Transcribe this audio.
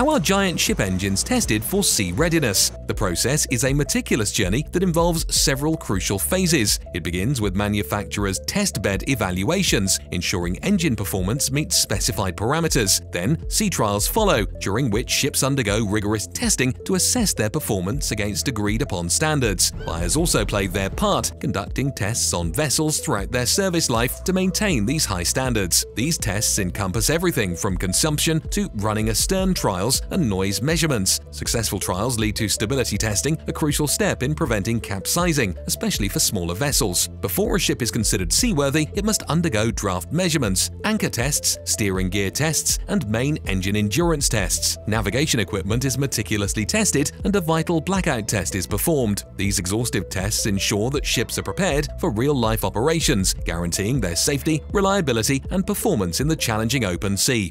How are giant ship engines tested for sea readiness? The process is a meticulous journey that involves several crucial phases. It begins with manufacturers' test bed evaluations, ensuring engine performance meets specified parameters. Then, sea trials follow, during which ships undergo rigorous testing to assess their performance against agreed upon standards. Buyers also play their part, conducting tests on vessels throughout their service life to maintain these high standards. These tests encompass everything from consumption to running astern trials and noise measurements. Successful trials lead to stability testing, a crucial step in preventing capsizing, especially for smaller vessels. Before a ship is considered seaworthy, it must undergo draft measurements, anchor tests, steering gear tests, and main engine endurance tests. Navigation equipment is meticulously tested and a vital blackout test is performed. These exhaustive tests ensure that ships are prepared for real-life operations, guaranteeing their safety, reliability, and performance in the challenging open sea.